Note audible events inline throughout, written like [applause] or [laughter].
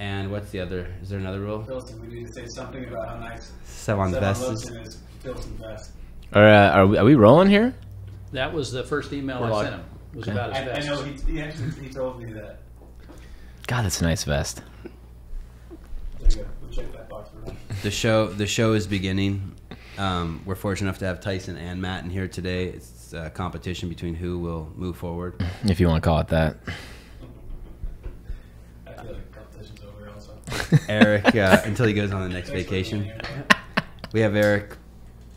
And what's the other? Is there another rule? Pilsen, we need to say something about how nice Sevan's Sevan vest looks is. in Pilsen vest. Are, uh, are, we, are we rolling here? That was the first email We're I live. sent him. Was Okay. about his I, I know he, he actually he told me that. God, that's a nice vest. There you go. We'll check that box for now. The show the show is beginning. Um, we're fortunate enough to have Tyson and Matt in here today. It's a competition between who will move forward. If you want to call it that. I feel like competition's over also. Eric, uh, until he goes on the next vacation. We have Eric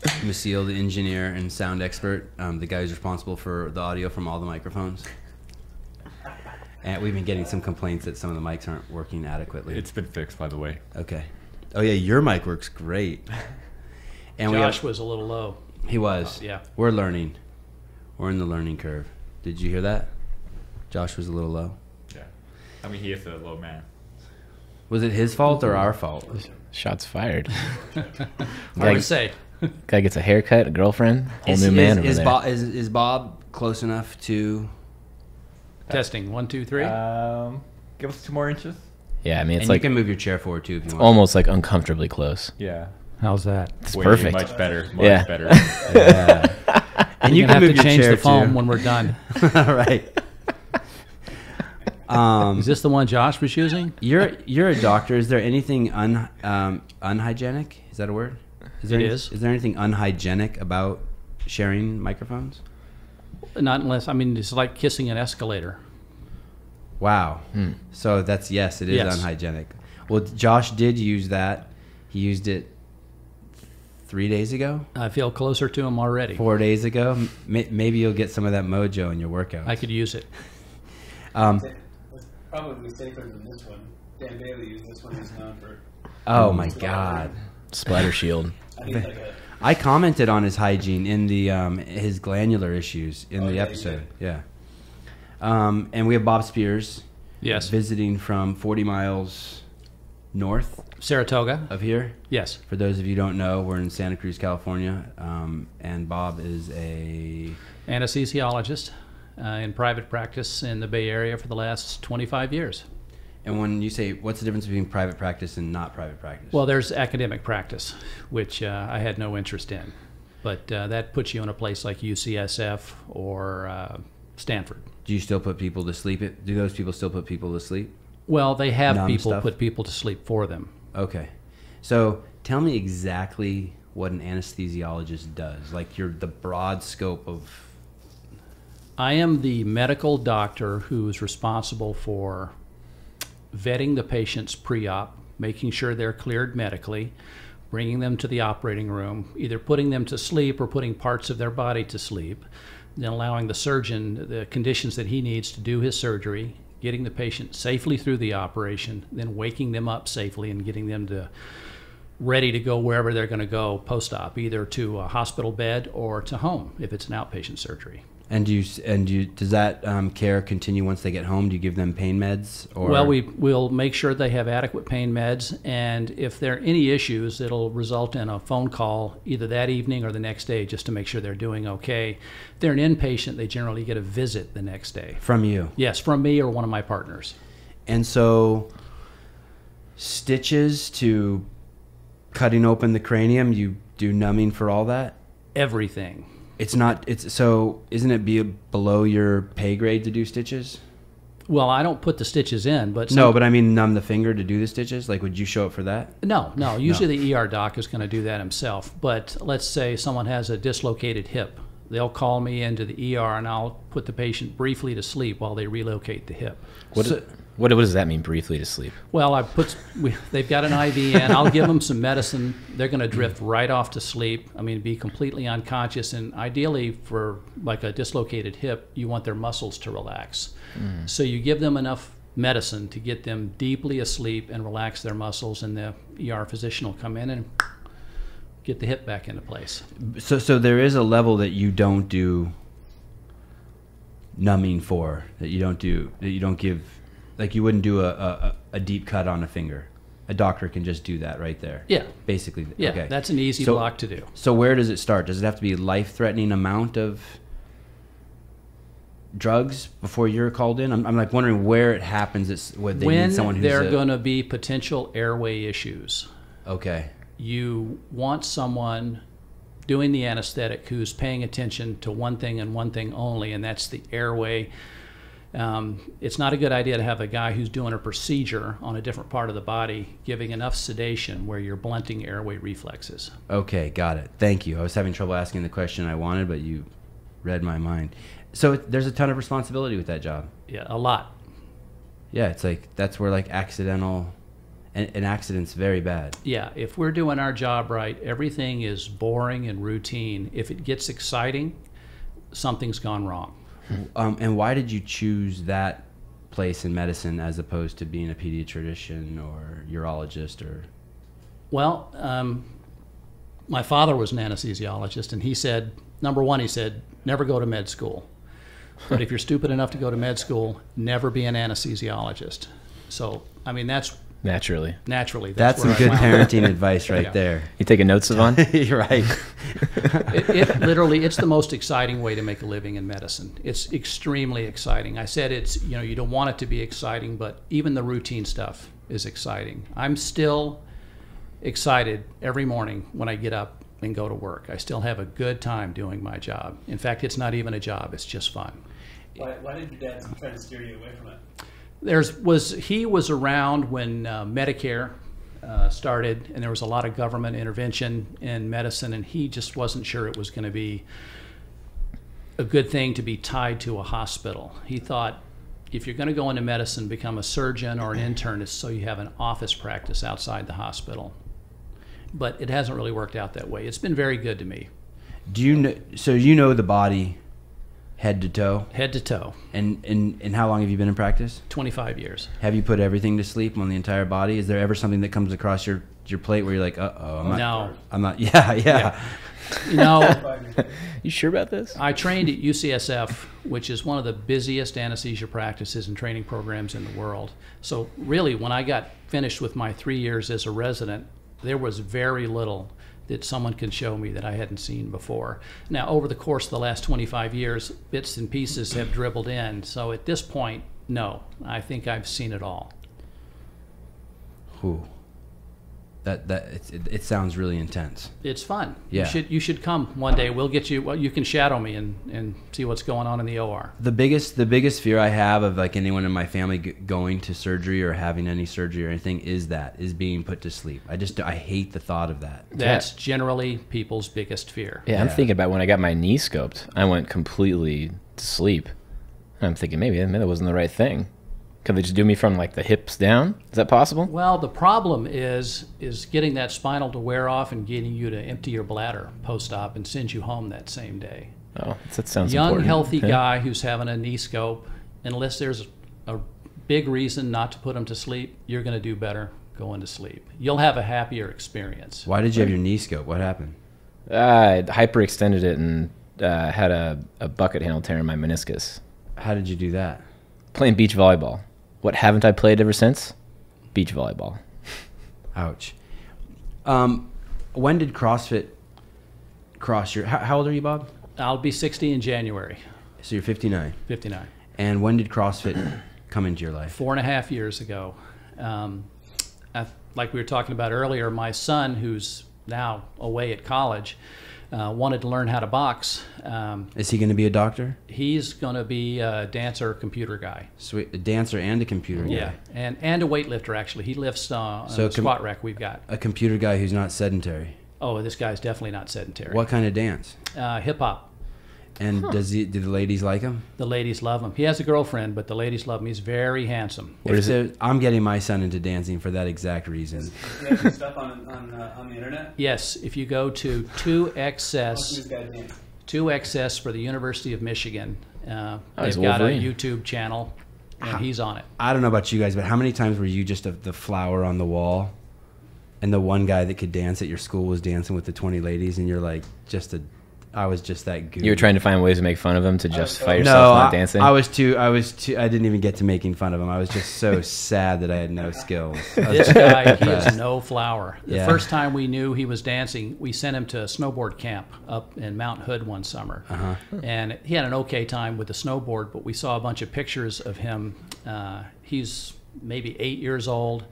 Maciel, the engineer and sound expert, um, the guy who's responsible for the audio from all the microphones. And we've been getting some complaints that some of the mics aren't working adequately. It's been fixed, by the way. okay. Oh yeah, your mic works great. And we Josh have, was a little low. he was. Yeah. We're learning. We're in the learning curve. Did you hear that? Josh was a little low. Yeah. I mean, he is a low man. Was it his fault or our fault? Shots fired. [laughs] Hard guy, to say. guy gets a haircut, a girlfriend, whole Is, new is- man over is, there. Bob, is, is Bob close enough to? Testing. One, two, three. Um, give us two more inches. yeah, I mean, it's and like you can move your chair forward too if you want. almost like uncomfortably close. Yeah. How's that? It's Way perfect. Much better. Much Yeah. better. [laughs] Yeah. and You're you gonna can have move to your change chair the foam too. when we're done. [laughs] All right. Um, Is this the one Josh was using? you're you're a doctor. Is there anything un um, unhygienic? Is that a word? Is there It any- is. Is there anything unhygienic about sharing microphones? Not unless I mean it's like kissing an escalator. Wow. So that's yes, it is Yes. unhygienic. Well, Josh did use that. He used it three days ago, I feel closer to him already. four days ago. M- may- maybe you'll get some of that mojo in your workout. I could use it. [laughs] Um, It's probably safer than this one. Dan Bailey used this one. He's known for. oh my God. Splatter shield. [laughs] I like a. I commented on his hygiene in the um, his glandular issues in Oh, the yeah, episode. Yeah. Um, and we have Bob Spears Yes. visiting from 40 miles north Saratoga. of here. Yes. For those of you who don't know, we're in Santa Cruz, California, um, and Bob is a Anesthesiologist in private practice in the Bay Area for the last 25 years. And when you say, what's the difference between private practice and not private practice? Well, there's academic practice, which uh, I had no interest in, but uh, that puts you in a place like UCSF or uh, Stanford. do you still put people to sleep? It do those people still put people to sleep? Well, they have Numb people stuff? put people to sleep for them. Okay, so tell me exactly what an anesthesiologist does. Like your the broad scope of. I am the medical doctor who is responsible for vetting the patients pre-op, making sure they're cleared medically, bringing them to the operating room, either putting them to sleep or putting parts of their body to sleep, then allowing the surgeon the conditions that he needs to do his surgery, getting the patient safely through the operation, then waking them up safely and getting them to ready to go wherever they're going to go post-op, either to a hospital bed or to home if it's an outpatient surgery. And do you and do you, does that um, care continue once they get home? Do you give them pain meds or? Well, we will make sure they have adequate pain meds, and if there are any issues, it'll result in a phone call either that evening or the next day just to make sure they're doing okay. If they're an inpatient, they generally get a visit the next day. from you. Yes, from me or one of my partners. And so, stitches to cutting open the cranium, you do numbing for all that. Everything. It's not. It's so. Isn't it be below your pay grade to do stitches? Well, I don't put the stitches in, but No, but I mean numb the finger to do the stitches. Like, would you show up for that? No, no. Usually the ER doc is going to do that himself. But let's say someone has a dislocated hip. They'll call me into the ER and I'll put the patient briefly to sleep while they relocate the hip. What, So- what, what does that mean, briefly to sleep? Well, I put we, they've got an IV in. I'll give them some medicine. They're going to drift right off to sleep. I mean, be completely unconscious. And ideally, for like a dislocated hip, you want their muscles to relax. So you give them enough medicine to get them deeply asleep and relax their muscles, and the ER physician will come in and get the hip back into place. So, so there is a level that you don't do numbing for. That you don't do. That you don't give. Like you wouldn't do a, a, a deep cut on a finger. A doctor can just do that right there. Yeah. Basically. Yeah, okay. that's an easy So- block to do. So where does it start? Does it have to be life-threatening amount of drugs before you're called in? I'm, I'm like wondering where it happens. It's where they when need someone who's there are going to be potential airway issues, okay. You want someone doing the anesthetic who's paying attention to one thing and one thing only, and that's the airway. Um, it's not a good idea to have a guy who's doing a procedure on a different part of the body giving enough sedation where you're blunting airway reflexes. Okay, got it. Thank you. I was having trouble asking the question I wanted, but you read my mind. So it, there's a ton of responsibility with that job. Yeah, a lot. Yeah, it's like that's where like accidental, an, an accident's very bad. Yeah, if we're doing our job right, everything is boring and routine. If it gets exciting, something's gone wrong. Um, and why did you choose that place in medicine as opposed to being a pediatrician or urologist or? Well, um, my father was an anesthesiologist, and he said, number one, he said, never go to med school. But if you're stupid enough to go to med school, never be an anesthesiologist. So, I mean, that's Naturally. naturally. That's, where some I good wound parenting advice [laughs] right Yeah. there. You taking notes, Sevan? [laughs] You're right. [laughs] it, it literally it's the most exciting way to make a living in medicine it's extremely exciting i said it's you know you don't want it to be exciting but even the routine stuff is exciting i'm still excited every morning when i get up and go to work i still have a good time doing my job in fact it's not even a job it's just fun Why, why did your dad try to steer you away from it? There's was he was around when uh, Medicare uh, started, and there was a lot of government intervention in medicine, and he just wasn't sure it was going to be a good thing to be tied to a hospital. He thought if you're going to go into medicine, become a surgeon or an internist, so you have an office practice outside the hospital. But it hasn't really worked out that way. It's been very good to me, Do you know? So you know the body, head to toe, head to toe, and and and how long have you been in practice? 25 years. Have you put everything to sleep on the entire body? Is there ever something that comes across your your plate where you're like, uh oh, I'm not. No. I'm not. [laughs] Yeah, yeah. You know, [laughs] You sure about this? I trained at UCSF, which is one of the busiest anesthesia practices and training programs in the world. So, really, when I got finished with my three years as a resident, there was very little that someone can show me that I hadn't seen before. Now, over the course of the last 25 years, bits and pieces have dribbled in. So, at this point, no, I think I've seen it all. Ooh. That that it, it, it sounds really intense. It's fun. Yeah. You should you should come one day. We'll get you. Well, you can shadow me and, and see what's going on in the OR. The biggest the biggest fear I have of like anyone in my family g- going to surgery or having any surgery or anything is that is being put to sleep. I just I hate the thought of that. That's generally people's biggest fear. Yeah, I'm thinking about when I got my knee scoped. I went completely to sleep. And I'm thinking maybe, maybe that wasn't the right thing. Could they just do me from like the hips down? Is that possible? Well, the problem is is getting that spinal to wear off and getting you to empty your bladder post-op and send you home that same day. Oh, that sounds Young, important. healthy Okay. guy who's having a knee scope, unless there's a big reason not to put him to sleep, you're going to do better going to sleep. You'll have a happier experience. Why did you have your knee scope? What happened? I hyperextended it and uh, had a, a bucket handle tear in my meniscus. How did you do that? Playing beach volleyball. What haven't I played ever since? Beach volleyball. [laughs] Ouch. Um, when did CrossFit cross your? How, how old are you, Bob? I'll be 60 in January, So you're 59. 59. And when did CrossFit [clears throat] come into your life? four and a half years ago. Um, I, like we were talking about earlier, my son, who's now away at college, uh, wanted to learn how to box. Um, Is he going to be a doctor? he's going to be a dancer, computer guy. Sweet, a dancer and a computer Yeah, guy. and and a weightlifter actually. He lifts uh, So the com- squat rack we've got. A computer guy who's not sedentary. Oh, this guy's definitely not sedentary. What kind of dance? Uh, Hip hop. And does he? Do the ladies like him? The ladies love him. He has a girlfriend, but the ladies love him. He's very handsome. What If is it? I'm getting my son into dancing for that exact reason. Do you have stuff on on, uh, on the internet? Yes, if you go to 2XS, 2XS for the University of Michigan, uh, Oh, they've got a YouTube channel, and he's on it. I don't know about you guys, but how many times were you just a, the flower on the wall, and the one guy that could dance at your school was dancing with the 20 ladies, and you're like just a, I was just that goofy. You were trying to find ways to make fun of him to justify No, yourself no, not I, dancing. I was too. I was too. I didn't even get to making fun of him. I was just so [laughs] sad that I had no skills. This guy, he is no flower. The Yeah. first time we knew he was dancing, we sent him to a snowboard camp up in Mount Hood one summer. Uh-huh. And he had an okay time with the snowboard, but we saw a bunch of pictures of him. Uh, he's maybe eight years old.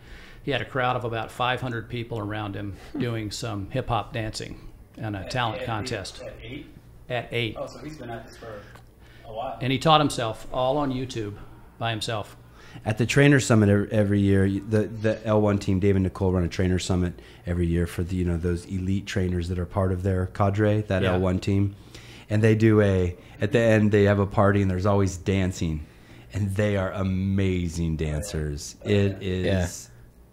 He had a crowd of about 500 people around him doing some hip hop dancing in a talent At- contest At eight? at eight. Oh, so he's been at this for a while. And he taught himself all on YouTube by himself. At the trainer summit every year, the the L1 team, Dave and Nicole run a trainer summit every year for the you know those elite trainers that are part of their cadre, that Yeah. L1 team, and they do a at the end they have a party and there's always dancing, and they are amazing dancers. It is. Yeah.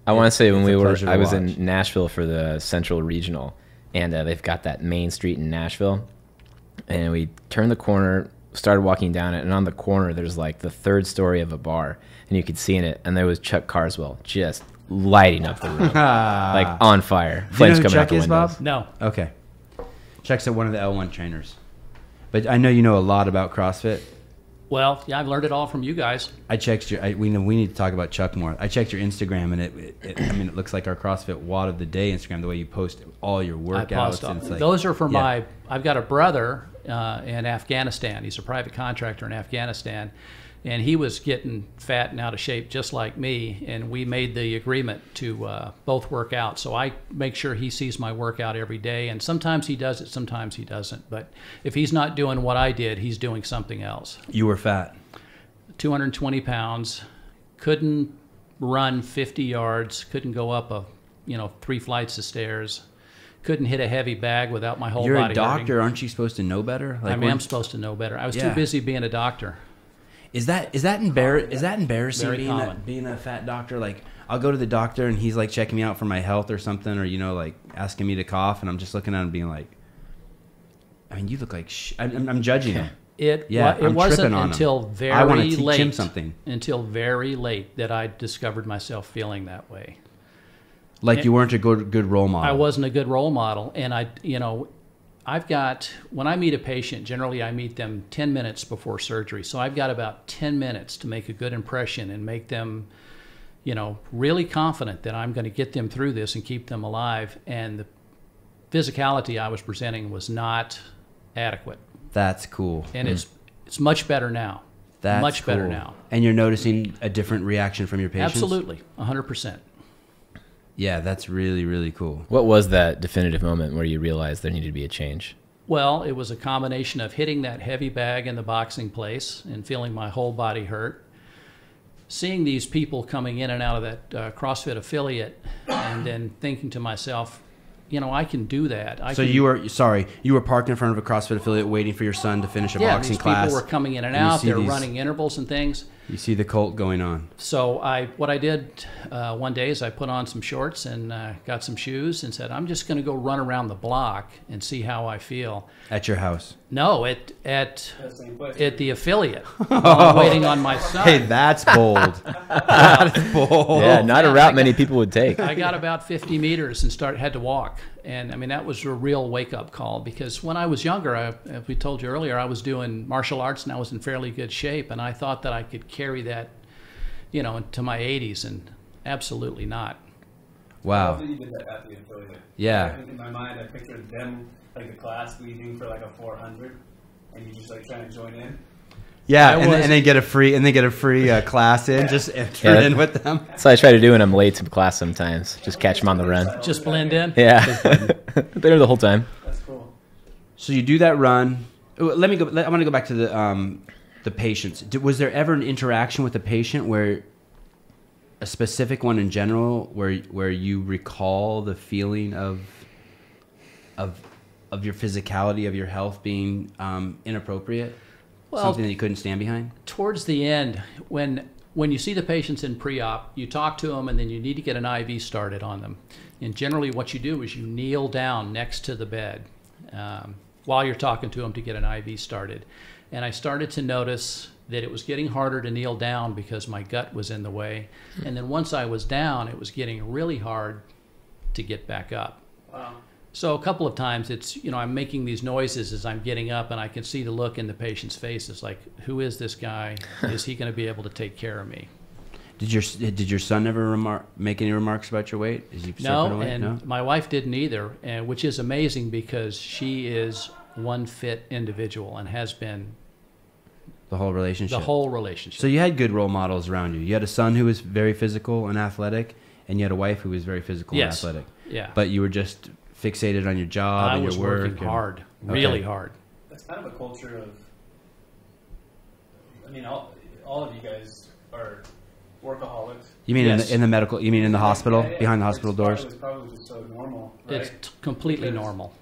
I want to say when we were, I was watch. in Nashville for the Central Regional, and uh, they've got that main street in Nashville, and we turned the corner, started walking down it, and on the corner there's like the third story of a bar, and you could see in it, and there was Chuck Carswell just lighting up the room, [laughs] like on fire, Do you know flames who coming out Chuck the is, windows. Bob? No, Okay. Chuck's at one of the L1 trainers, but I know you know a lot about CrossFit. Well, yeah, I've learned it all from you guys. I checked your. I, we know we need to talk about Chuck more. I checked your Instagram, and it, it, it. I mean, it looks like our CrossFit WOD of the Day Instagram. The way you post all your workouts. and like, Those are for yeah. my. I've got a brother uh, in Afghanistan. He's a private contractor in Afghanistan, and he was getting fat and out of shape just like me. And we made the agreement to uh, both work out. So I make sure he sees my workout every day. And sometimes he does it, sometimes he doesn't. But if he's not doing what I did, he's doing something else. You were fat. 220 pounds, couldn't run 50 yards, couldn't go up a, you know, three flights of stairs, couldn't hit a heavy bag without my whole You're body a doctor, hurting. aren't you supposed to know better? I mean, am supposed to know better. I was Yeah. too busy being a doctor. Is that is that embar- Is that embarrassing being a, being a fat doctor? Like I'll go to the doctor and he's like checking me out for my health or something, or you know, like asking me to cough, and I'm just looking at him being like, I mean, you look like sh-. I'm, I'm- judging him. [laughs] It Yeah, it I'm wasn't on him. until very I wanna teach late him something. until very late that I discovered myself feeling that way. Like you weren't a good good role model. I wasn't a good role model, and I, you know, I've got when I meet a patient, generally I meet them 10 minutes before surgery, so I've got about 10 minutes to make a good impression and make them, you know, really confident that I'm going to get them through this and keep them alive. And the physicality I was presenting was not adequate, That's cool. and hmm. it's it's much better now. That's much better now. And you're noticing a different reaction from your patients. Absolutely, 100 percent. Yeah, that's really really cool. What was that definitive moment where you realized there needed to be a change? Well, it was a combination of hitting that heavy bag in the boxing place and feeling my whole body hurt. Seeing these people coming in and out of that uh, CrossFit affiliate, and then thinking to myself, you know, I can do that. I So can, you were sorry, you were parked in front of a CrossFit affiliate waiting for your son to finish a yeah, boxing these class. people were coming in and and out. see They're these- running intervals and things. You see the cult going on. So I, what I did uh, one day is I put on some shorts and uh, got some shoes and said, I'm just going to go run around the block and see how I feel. At your house. No, at at That same place. at the affiliate. [laughs] while I'm waiting on my son. Hey, that's bold. [laughs] that's bold. yeah, not a route I many people would take. I got about 50 meters and start had to walk, and I mean that was a real wake up call because when I was younger, I, as we told you earlier, I was doing martial arts and I was in fairly good shape, and I thought that I could carry that, you know, into my 80s, and absolutely not. Wow. love that you did that at the affiliate. Yeah. In my mind, I pictured them, like the class leaving for like a 400, and you're just like trying to join in. Yeah, and, was- and they get a free and they get a free uh, class in. [laughs] Just [laughs] enter Yeah. in with them. That's what I try to do when I'm late to class sometimes. Just catch them on the run. Just blend in. Yeah. [laughs] They're the whole time. That's cool. So you do that run. Oh, Let me go. Let, I want to go back to the um, the patients. Did, was there ever an interaction with a patient where a specific one in general, where where you recall the feeling of of of your physicality of your health being um, inappropriate, Well- something that you couldn't stand behind? towards the end when when you see the patients in pre-op you talk to them and then you need to get an iv started on them. And generally what you do is you kneel down next to the bed um, while you're talking to them to get an iv started. And i started to notice that it was getting harder to kneel down because my gut was in the way. And then once i was down it was getting really hard to get back up. Wow. So a couple of times it's, you know, I'm making these noises as I'm getting up and I can see the look in the patient's face. It's like, who is this guy? [laughs] Is he going to be able to take care of me? Did your did your son ever remark make any remarks about your weight? Is he No, and no. my wife didn't either, and which is amazing because she is one fit individual and has been The whole relationship. the whole relationship. So you had good role models around you. You had a son who was very physical and athletic, and you had a wife who was very physical Yes. and athletic. yeah, But you were just fixated on your job I and was your work. working and- hard, Okay. really hard. That's kind of a culture of. I mean, all all of you guys are workaholics. You mean in, the, in the medical? You mean in the hospital, Yeah, yeah, behind the hospital probably- doors? It was probably just so normal, right? It's t- completely Because- normal.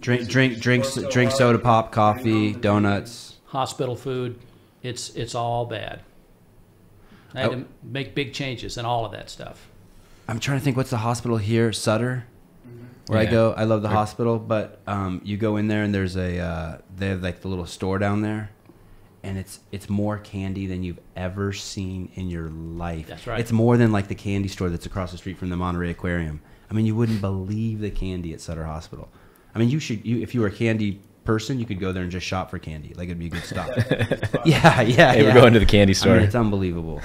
Drink, drink, you drink, so drink hard, soda pop, coffee, donuts. Hospital food, it's it's all bad. I had I- to make big changes and all of that stuff. I'm trying to think. What's the hospital here? Sutter, where I go. I love the hospital, but um, you go in there and there's a uh, they have like the little store down there, and it's it's more candy than you've ever seen in your life. That's right. It's more than like the candy store that's across the street from the Monterey Aquarium. I mean, you wouldn't believe the candy at Sutter Hospital. I mean, you should. You, if you were a candy person, you could go there and just shop for candy. Like it'd be a good stop. [laughs] yeah, yeah. Hey, we're going to the candy I store. mean, it's unbelievable.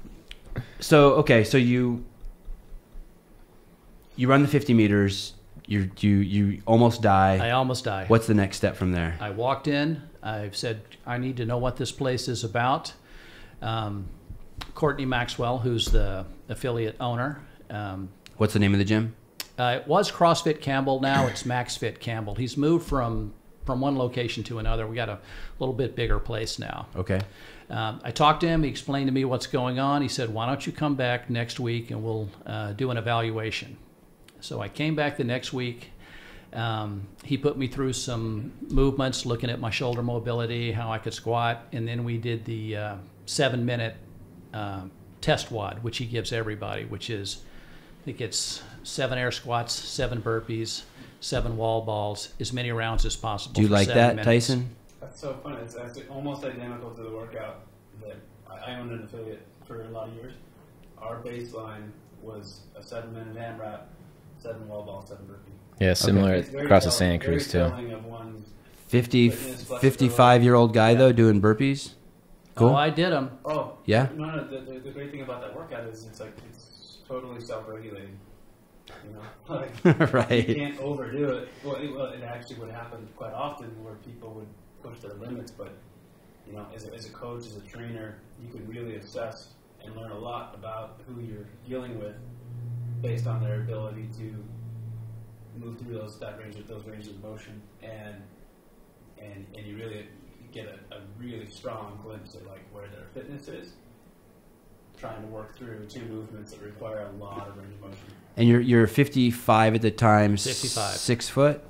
[laughs] so okay, so you you run the 50 meters. You you you almost die. I almost died. What's the next step from there? I walked in. I've said I need to know what this place is about. Um, Courtney Maxwell, who's the affiliate owner, um, What's the name of the gym? uh, it was CrossFit Campbell. Now it's MaxFit Campbell. He's moved from from one location to another. We got a little bit bigger place now. Okay. Um, I talked to him. He explained to me what's going on. He said, "Why don't you come back next week and we'll uh, do an evaluation." So I came back the next week. Um, he put me through some movements, looking at my shoulder mobility, how I could squat, and then we did the uh, seven-minute uh, test WOD, which he gives everybody, which is I think it's seven air squats, seven burpees, seven wall balls, as many rounds as possible. Do you for like seven that, minutes. Tyson? That's so funny. It's actually almost identical to the workout that I, I owned an affiliate for a lot of years. Our baseline was a seven minute AMRAP, seven wall ball, seven burpee. yeah, similar It's very across the Santa Cruz too. telling of one's 50, Fitness, flexibility. 55 year old guy Yeah. though doing burpees. Cool. Oh, I did them. Oh, Yeah? No, no. The, the, the great thing about that workout is it's like it's totally self-regulating. You know, [laughs] like [laughs] you right. can't overdo it. Well, it, well, it actually would happen quite often where people would push their limits. But you know, as a, as a coach, as a trainer, you can really assess and learn a lot about who you're dealing with based on their ability to move through those that range of those ranges of motion and and and you really get a, a really strong glimpse of like where their fitness is trying to work through two movements that require a lot of range of motion And you're you're 55 at the time. 55. Six foot.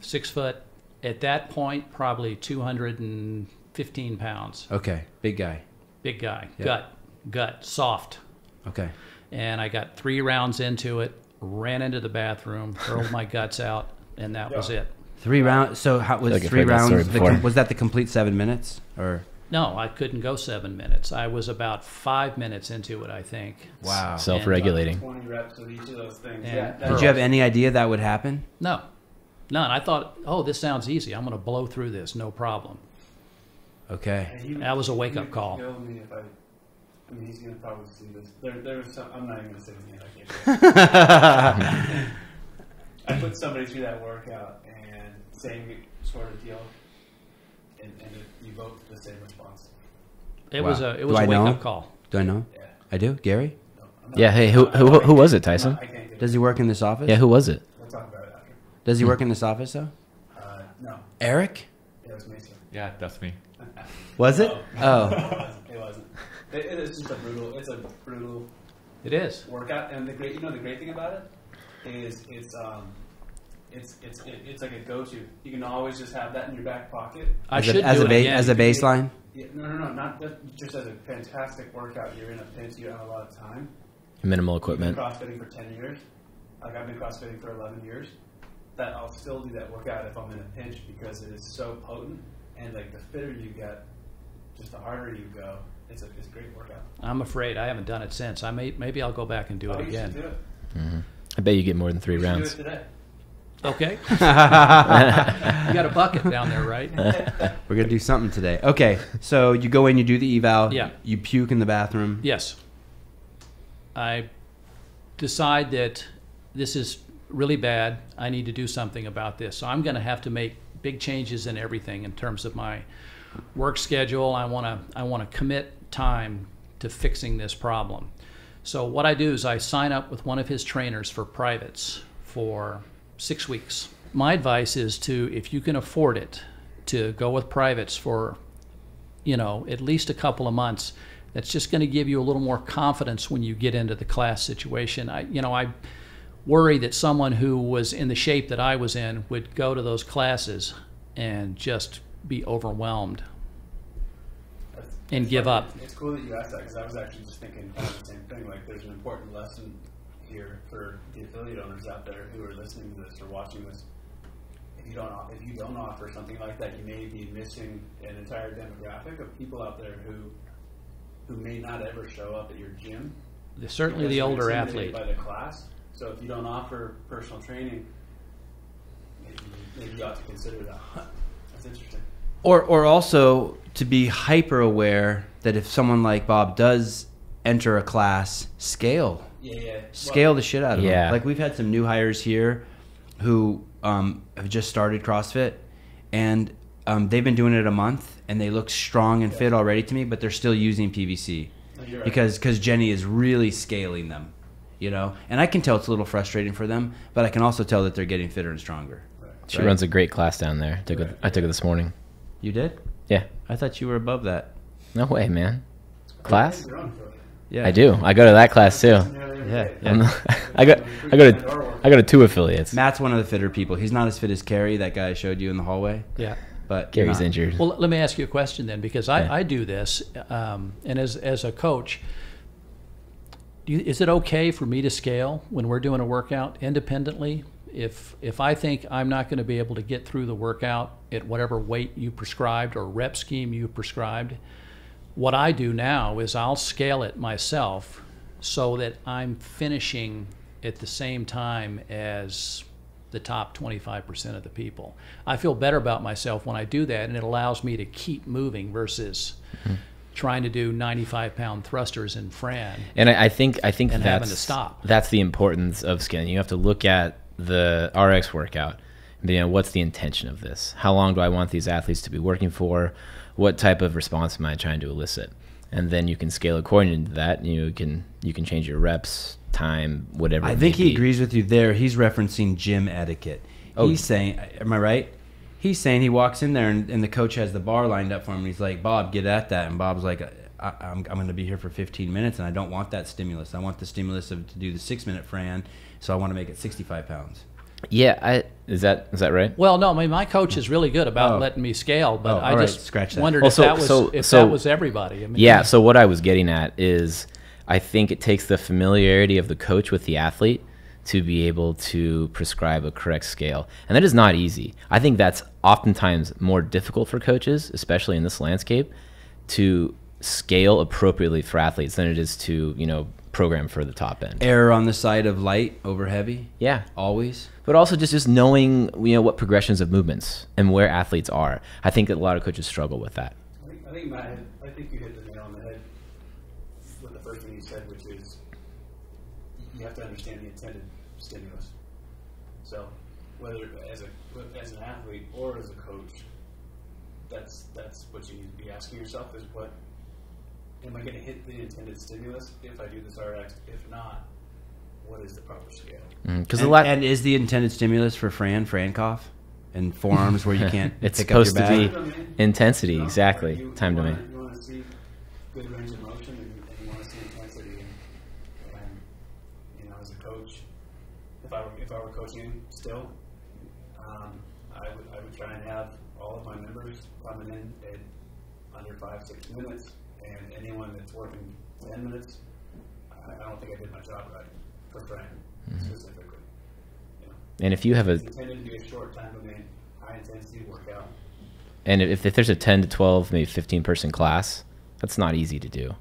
six foot. At that point, probably 215 pounds. Okay. Big guy. Big guy. Yeah. Gut, gut, soft. Okay. And I got three rounds into it, ran into the bathroom, hurled my guts out, and that was it. Three rounds. So how was like three that rounds? The, was that the complete seven minutes or? No, I couldn't go seven minutes. I was about five minutes into it, I think. Wow. Self-regulating. Uh, 20 reps of each of those things And yeah, Did you have any idea that would happen? No, none. I thought, oh, this sounds easy. I'm going to blow through this, no problem. Okay. and he- That was a wake-up he would call. Kill me if I, I mean, he's gonna probably see this. There, there was some. I'm not even gonna say his name. I can't. [laughs] I put somebody through that workout and same sort of deal, and, and it evoked the same response. It Wow. was a it Do was I a wake know? up call. Do I know? Yeah. I do. Gary. No, Yeah. Hey, who I'm who who was it, Tyson? not- I can't Does he work in this office? Yeah, who was it? We'll talk about it after. Does he work in this office though? Uh, no, Eric? it was Mason. Yeah, that's me. [laughs] Was it? No, Oh. [laughs] it wasn't. It wasn't. It, it's just a brutal. It's a brutal It is. workout, and the great, you know, the great thing about it is it's um, it's it's it, it's like a go-to. You can always just have that in your back pocket. I as should a, as do a it ba- again. as a baseline. Yeah, no, no, no, not just, just as a fantastic workout. You're in a pinch. You don't have a lot of time. Minimal equipment. been CrossFitting for ten years. Like I've been CrossFitting for eleven years. That I'll still do that workout if I'm in a pinch because it is so potent. And like the fitter you get, just the harder you go. It's a it's a great workout. I'm afraid I haven't done it since. I may maybe I'll go back and do oh, it you again. do it. Mm-hmm. I bet you get more than three You rounds. Do it today. Okay. [laughs] you got a bucket down there, right? [laughs] We're gonna do something today. Okay, so you go in, you do the eval. Yeah. You puke in the bathroom. Yes. I decide that this is really bad. I need to do something about this. So I'm going to have to make big changes in everything in terms of my work schedule. I want to I want to commit time to fixing this problem. So what I do is I sign up with one of his trainers for privates for 6 weeks. My advice is to if you can afford it to go with privates for you know, at least a couple of months. That's just going to give you a little more confidence when you get into the class situation. I, you know, I worry that someone who was in the shape that I was in would go to those classes and just be overwhelmed. That's- And it's give funny. up. It's cool that you asked that because I was actually just thinking kind of the same thing. Like, there's an important lesson here for the affiliate owners out there who are listening to this or watching this. If you don't, if you don't offer something like that, you may be missing an entire demographic of people out there who, who may not ever show up at your gym. Certainly the older intimidated athlete. by the class. So if you don't offer personal training, maybe, maybe you ought to consider that. That's interesting. Or, or also to be hyper aware that if someone like Bob does enter a class, scale, Yeah, yeah. scale the shit out of Yeah. them. Like we've had some new hires here who um, have just started CrossFit, and um, they've been doing it a month, and they look strong and fit already to me, but they're still using PVC No, right. because because Jenny is really scaling them, you know. And I can tell it's a little frustrating for them, but I can also tell that they're getting fitter and stronger. She Right. runs a great class down there. Took it, I took it this morning. You did? Yeah. I thought you were above that. No way, man. Class? You're on affiliate. Yeah, I do. I go to that class too. Yeah, [laughs] I'm yeah. I got I go to I go to two affiliates. Matt's one of the fitter people. He's not as fit as Carrie, that guy I showed you in the hallway. Yeah. But Gary's not. injured. Well, let me ask you a question then, because I, Yeah. I do this, um, and as, as a coach, do you, is it okay for me to scale when we're doing a workout independently? If if I think I'm not going to be able to get through the workout at whatever weight you prescribed or rep scheme you prescribed, what I do now is I'll scale it myself so that I'm finishing at the same time as the top 25% of the people. I feel better about myself when I do that, and it allows me to keep moving versus hmm. trying to do 95 pound thrusters in Fran. And I, I think I think that's to stop. That's the importance of scaling. You have to look at the RX workout. You know, what's the intention of this? How long do I want these athletes to be working for? What type of response am I trying to elicit? And then you can scale according to that. You can you can change your reps, time, whatever. I think he be. agrees with you there. He's referencing gym etiquette. Oh. He's saying, am I right? He's saying he walks in there and, and the coach has the bar lined up for him. And he's like, Bob, get at that. And Bob's like, I, I'm, I'm going to be here for 15 minutes and I don't want that stimulus. I want the stimulus of to do the six minute Fran. So I want to make it 65 pounds. Yeah, I, is that is that right? Well, no, I mean my coach is really good about Oh. letting me scale, but Oh, I all right, just scratch that. wondered Well, if so- that was so- if so- that was everybody. I mean, Yeah. So what I was getting at is, I think it takes the familiarity of the coach with the athlete to be able to prescribe a correct scale, and that is not easy. I think that's oftentimes more difficult for coaches, especially in this landscape, to scale appropriately for athletes than it is to you know program for the top end. Error on the side of light over heavy, Yeah. always. But also just, just knowing you know what progressions of movements and where athletes are. I think that a lot of coaches struggle with that. I think, I think Matt, hit, I think you hit the nail on the head with the first thing you said, which is you have to understand the intended stimulus. So, whether as a as an athlete or as a coach, that's that's what you need to be asking yourself: is what am I going to hit the intended stimulus if I do this RX? If not, what is the proper scale? Because and, a lot, and is the intended stimulus for Fran, Frankoff? And forearms where you [laughs] can't It's pick up your supposed to be- bag? Time intensity, You know, exactly. You, Time you domain. wanna- You want to see good range of motion and, and you want to see intensity. And, and you know, as a coach, if I were if I were coaching still, um, I would I would try and have all of my members coming in at under five six minutes, and anyone that's working ten minutes, I, I don't think I did my job right for Fran mm-hmm. specifically. You know, and if you have a it's intended to be a short time domain, high intensity workout. And if, if there's a 10 to 12, maybe 15 person class, that's not easy to do.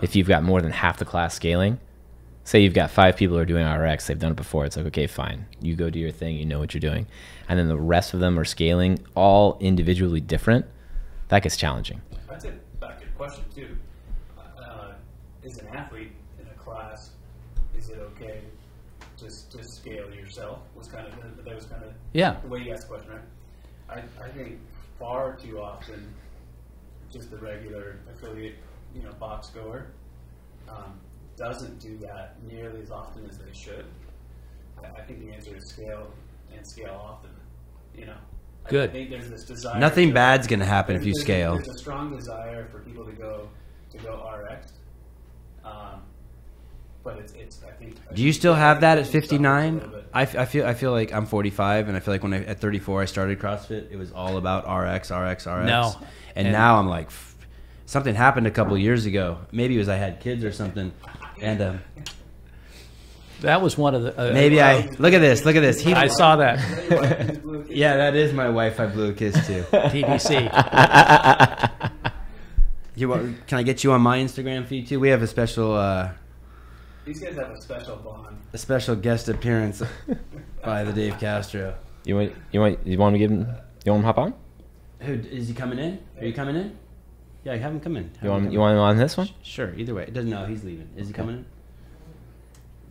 If you've got more than half the class scaling, say you've got five people who are doing RX, they've done it before. It's like, okay, fine. You go do your thing, you know what you're doing. And then the rest of them are scaling, all individually different. That gets challenging. That's it. Question too. Uh, as an athlete in a class, is it okay to to scale yourself? Was kind of the, that was kind of Yeah. the way you asked the question, right? I, I think far too often, just the regular affiliate, you know, box goer, um, doesn't do that nearly as often as they should. I, I think the answer is scale and scale often. You know. I- Good. I think there's this desire. Nothing to- bad's gonna happen if you there's- scale. There's a strong desire for people to go to go RX. Um, but it's, it's I think. Do you still have that at 59? little bit. I, f- I feel I feel like I'm 45, and I feel like when I, at 34 I started CrossFit, it was all about RX, RX, RX. No. and, And- now I'm like, f- something happened a couple of years ago. Maybe it was I had kids or something, and um, That was one of the. Uh, maybe I look at this, look at this. He, I saw that. [laughs] yeah, that is my wife. I blew a kiss to. TBC. You want, can I get you on my Instagram feed too? We have a special uh, These guys have a special bond. a special guest appearance by the Dave Castro. You want you want you want me to give him you want him to hop on? Who is he coming in? Are you coming in? Yeah, you have him come in. Have You him want come you want him on this one? Sure. Either way, it doesn't know he's leaving. Is he coming in?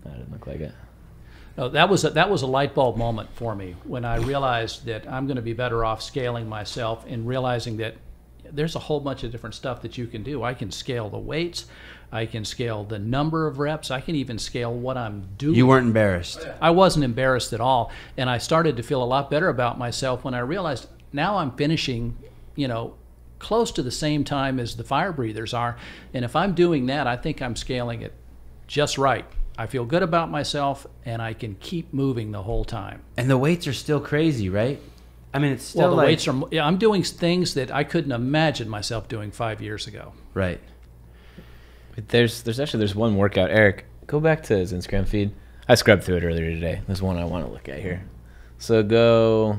That doesn't look like it. No, that was a, that was a light bulb moment for me when I realized that I'm going to be better off scaling myself and realizing that there's a whole bunch of different stuff that you can do. I can scale the weights, I can scale the number of reps, I can even scale what I'm doing. You weren't embarrassed. I wasn't embarrassed at all, and I started to feel a lot better about myself when I realized now I'm finishing, you know, close to the same time as the fire breathers are, and if I'm doing that, I think I'm scaling it just right. I feel good about myself, and I can keep moving the whole time. And the weights are still crazy, right? I mean, it's still Well, the like weights are. Yeah, I'm doing things that I couldn't imagine myself doing five years ago. right. But there's there's actually there's one workout. Eric, go back to his Instagram feed. I scrubbed through it earlier today. There's one I want to look at here. So go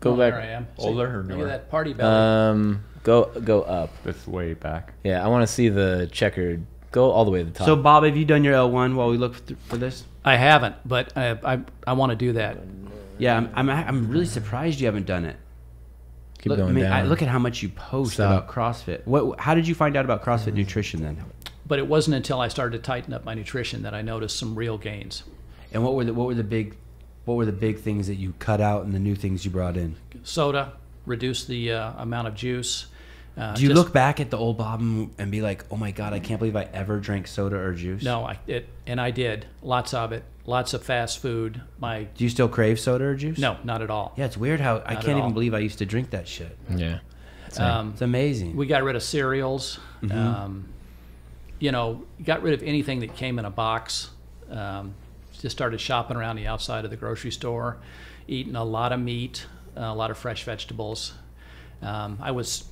go Oh, back. There I am. See, Older or look newer? at that party belly. Um, go go up. That's way back. Yeah, I want to see the checkered. Go all the way to the top. So, Bob, have you done your L1 while we look for this? I haven't, but I I, I want to do that. Yeah, I'm, I'm, I'm really surprised you haven't done it. keep look, going I mean, down. I, look at how much you post Stop. about CrossFit. What? How did you find out about CrossFit nutrition then? But it wasn't until I started to tighten up my nutrition that I noticed some real gains. And what were the what were the big what were the big things that you cut out and the new things you brought in? Soda, reduce the uh, amount of juice. Uh, Do you just- look back at the old Bob and, and be like, "Oh my God, I can't believe I ever drank soda or juice"? No, I, it, and I did lots of it. Lots of fast food. My Do you still crave soda or juice? no, not at all. Yeah, it's weird how I Not at can't even all. believe I used to drink that shit. yeah. Um, It's amazing. we got rid of cereals. Mm-hmm. Um, you know, got rid of anything that came in a box. Um, just started shopping around the outside of the grocery store, eating a lot of meat, a lot of fresh vegetables. Um, I was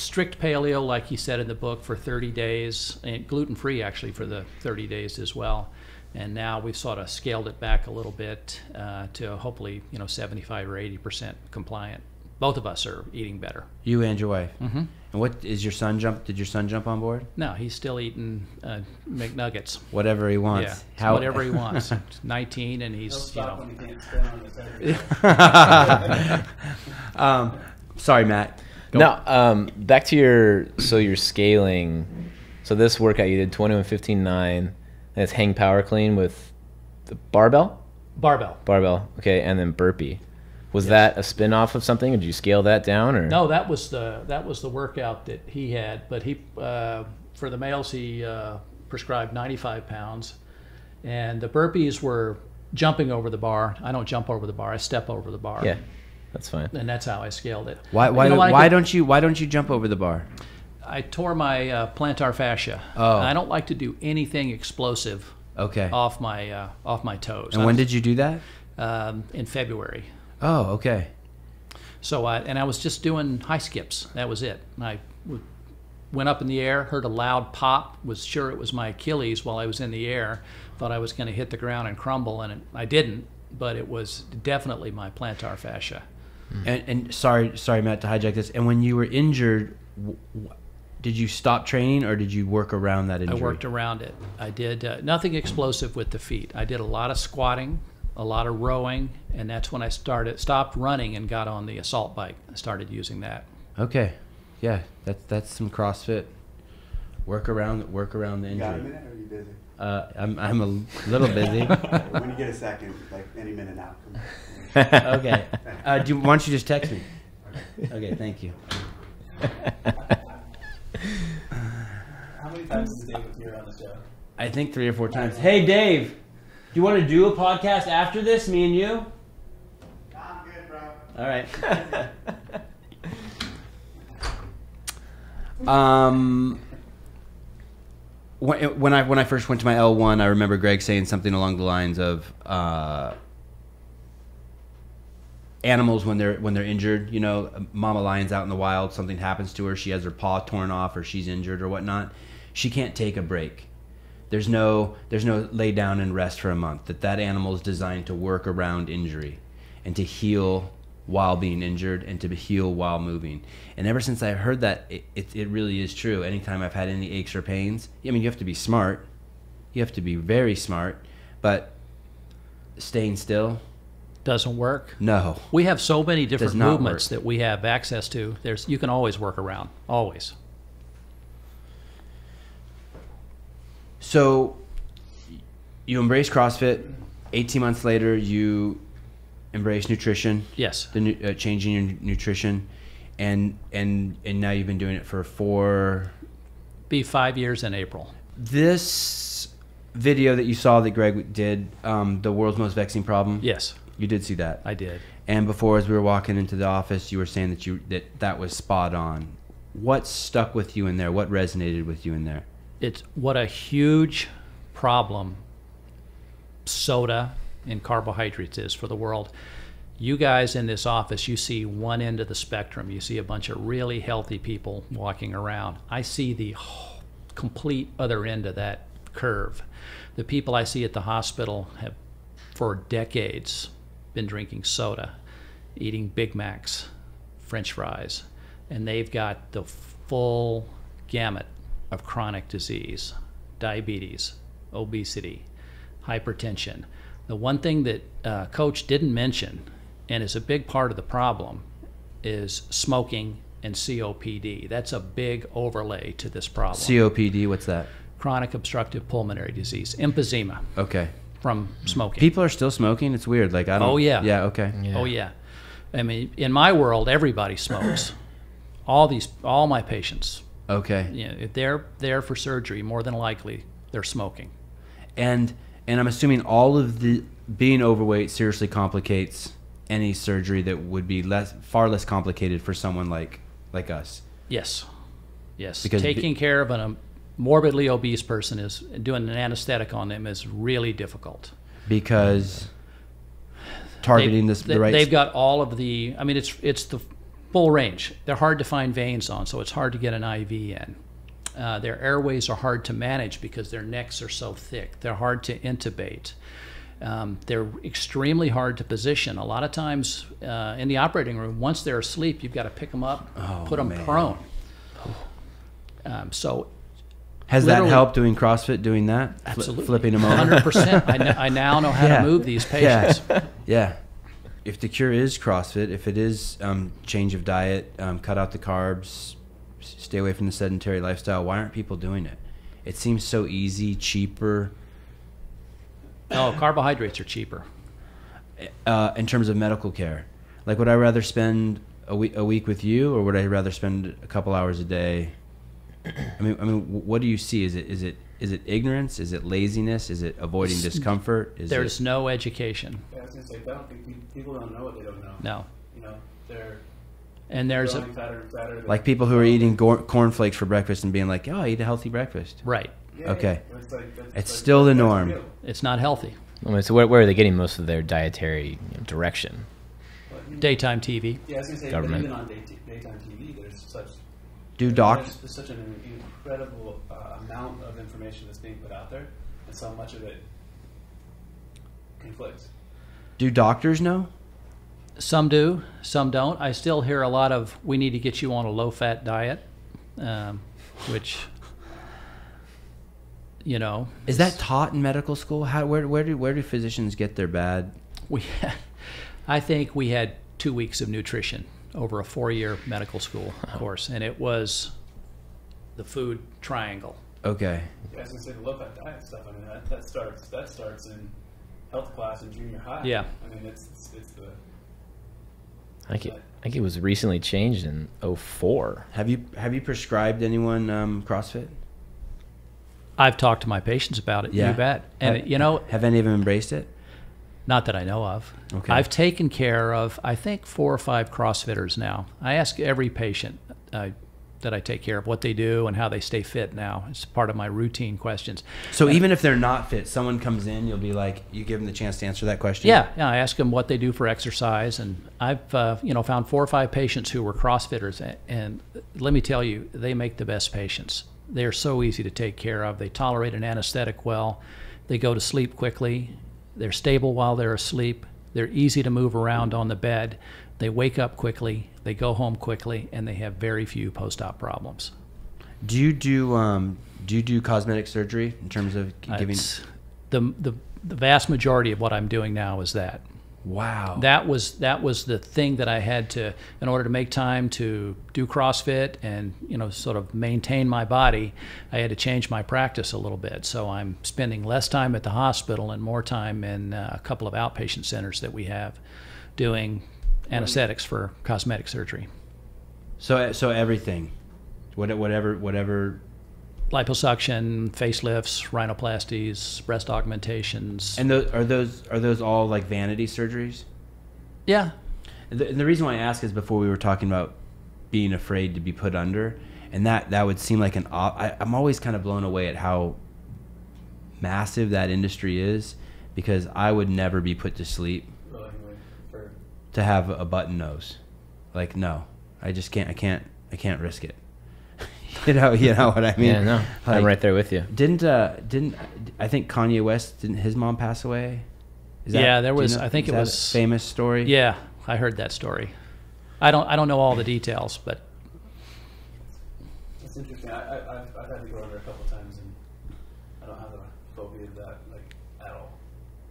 strict paleo, like he said in the book, for 30 days, and gluten free actually for the 30 days as well. And now we've sort of scaled it back a little bit uh, to hopefully, you know, 75 or 80 percent compliant. Both of us are eating better. you and your wife. Mm-hmm. And what is your son jump? Did your son jump on board? No, he's still eating uh, McNuggets. Whatever he wants. Yeah, whatever he wants. [laughs] 19, and He'll he's you know. when he can't stand on [laughs] um, sorry, Matt. Now, um, back to your so your scaling. So this workout you did 21, 15, 9. And it's hang power clean with the barbell? Barbell. Barbell. Okay, and then burpee. Was that a spin off of something? Or did you scale that down or No, that was the that was the workout that he had. But he uh, for the males he uh, prescribed 95 pounds, and the burpees were jumping over the bar. I don't jump over the bar. I step over the bar. Yeah. That's fine. And that's how I scaled it. Why? Why? You know what, why could- don't you? Why don't you jump over the bar? I tore my uh, plantar fascia. Oh. I don't like to do anything explosive Okay. off my uh, off my toes. and when did you do that? um, in February. Oh, okay. So I and I was just doing high skips. That was it. And I w- went up in the air, heard a loud pop, was sure it was my Achilles while I was in the air. Thought I was going to hit the ground and crumble, and it, I didn't. But it was definitely my plantar fascia. And, and sorry, sorry, Matt, to hijack this. And when you were injured, w- w- did you stop training or did you work around that injury? I worked around it. I did uh, nothing explosive with the feet. I did a lot of squatting, a lot of rowing, and that's when I started stopped running and got on the assault bike. I started using that. Okay, yeah, that's that's some CrossFit. Work around work around the You got a injury. minute or are you busy? Uh, I'm I'm a little busy. [laughs] when you get a second, like any minute now. Okay, uh, do, why don't you just text me? Okay, thank you. How many times does Dave appear on the show? I think three or four times. Hey, Dave, do you want to do a podcast after this, me and you? I'm good, bro. All right. [laughs] um, when, when I when I first went to my L one, I remember Greg saying something along the lines of uh, animals when they're when they're injured. You know, mama lion's out in the wild, something happens to her, she has her paw torn off, or she's injured or whatnot. She can't take a break. There's no there's no lay down and rest for a month. That that animal is designed to work around injury and to heal while being injured and to heal while moving. And ever since I heard that, it, it, it really is true. Anytime I've had any aches or pains, I mean, you have to be smart. You have to be very smart, but staying still, Doesn't work. no. We have so many different movements work. that we have access to. There's you can always work around. Always. So you embrace CrossFit. 18 months later, you embrace nutrition. Yes. the uh, changing your nutrition, and and and now you've been doing it for four. Be five years in April. This video that you saw that Greg did, um, the world's most vexing problem. Yes, you did see that. I did. And before, as we were walking into the office, you were saying that you that that was spot on. What stuck with you in there? What resonated with you in there? It's what a huge problem soda and carbohydrates is for the world. You guys in this office, you see one end of the spectrum. You see a bunch of really healthy people walking around. I see the complete other end of that curve. The people I see at the hospital have, for decades, been drinking soda, eating Big Macs, French fries, and they've got the full gamut of chronic disease, diabetes, obesity, hypertension. The one thing that uh, Coach didn't mention, and is a big part of the problem, is smoking and COPD. That's a big overlay to this problem. COPD. What's that? Chronic obstructive pulmonary disease, emphysema Okay. From smoking. People are still smoking. It's weird. Like I don't. Oh, yeah. Yeah. Okay. Yeah. Oh yeah, I mean, in my world, everybody smokes. [clears throat] all these, all my patients, Okay. you know, if they're there for surgery, more than likely they're smoking. and and I'm assuming all of the being overweight seriously complicates any surgery that would be less far less complicated for someone like like us. Yes, yes. Because the- taking care of an, a morbidly obese person is doing an anesthetic on them is really difficult. because targeting They- this they- the right They've got all of the. I mean, it's it's the full range. They're hard to find veins on, so it's hard to get an IV in. Uh, their airways are hard to manage because their necks are so thick. They're hard to intubate. Um, they're extremely hard to position. A lot of times uh, in the operating room, once they're asleep, you've got to pick them up, Oh, put them man. prone. Um, so has that helped doing CrossFit doing that Fli- absolutely, flipping them over 100%. I, now know how Yeah. to move these patients. yeah if the cure is CrossFit if it is um, change of diet um, cut out the carbs stay away from the sedentary lifestyle why aren't people doing it it seems so easy cheaper Oh, carbohydrates are cheaper. uh, in terms of medical care? Like, would I rather spend a week a week with you, or would I rather spend a couple hours a day? [clears throat] I mean, I mean, what do you see? Is it is it is it ignorance? Is it laziness? Is it avoiding discomfort? Is There's it, no education. Yeah, I was gonna say, I don't think people don't know what they don't know. No. You know, they're And there's a, fatter and fatter. like people who are eating gor- cornflakes for breakfast and being like, "Oh, I eat a healthy breakfast." right. Yeah, okay. yeah. It's, like, that's, It's like, still the norm. real. It's not healthy. I mean, so where, where are they getting most of their dietary you know, direction? But- Daytime TV. Yeah, I was gonna say, Government. but even on day daytime TV, there's such Do doc there's, there's such an incredible uh, amount of information that's being put out there, and so much of it conflicts. do doctors know? Some do, some don't. I still hear a lot of, we need to get you on a low fat diet. Um, which, you know, Is that taught in medical school? How where where do where do physicians get their bad? we had, [laughs] I think we had two weeks of nutrition over a four-year medical school course, and it was the food triangle. Okay. I was gonna say the low fat diet stuff. I mean, that, that starts that starts in health class in junior high. Yeah. I mean, it's it's, it's the I think it, I think it was recently changed in 04. Have you have you prescribed anyone um, CrossFit? I've talked to my patients about it. Yeah. You bet. And Have- you know, Have any of them embraced it? Not that I know of. Okay. I've taken care of, I think, four or five CrossFitters now. I ask every patient uh, that I take care of what they do and how they stay fit now. It's part of my routine questions. So even if they're not fit, someone comes in, you'll be like, you give them the chance to answer that question. Yeah, yeah. I ask them what they do for exercise, and I've uh, you know found four or five patients who were CrossFitters, a- and let me tell you, they make the best patients. They are so easy to take care of. They tolerate an anesthetic well. They go to sleep quickly. They're stable while they're asleep. They're easy to move around on the bed. They wake up quickly. They go home quickly, and they have very few post-op problems. Do you do um, do you do cosmetic surgery in terms of giving? It's- the, the the vast majority of what I'm doing now is that. Wow. that was that was the thing that I had to in order to make time to do CrossFit and you know sort of maintain my body. I had to change my practice a little bit, so I'm spending less time at the hospital and more time in uh, a couple of outpatient centers that we have, doing anesthetics for cosmetic surgery, so so everything, whatever whatever. Liposuction, facelifts, rhinoplasties, breast augmentations. And those, are those are those all like vanity surgeries? yeah, And the, and the reason why I ask is before we were talking about being afraid to be put under, and that that would seem like an. op- I, I'm always kind of blown away at how massive that industry is, because I would never be put to sleep to have a button nose. Like no, I just can't. I can't. I can't risk it. [laughs] you know. You know what I mean? yeah, no, I'm right there with you. Didn't uh didn't I think Kanye West didn't his mom pass away? Is Yeah, there do you was- I think is it that a was- famous story. yeah, I heard that story. I don't I don't know all the details, but It's interesting. I, I, I've, I've had to go under a couple times, and I don't have a phobia of that, like, at all,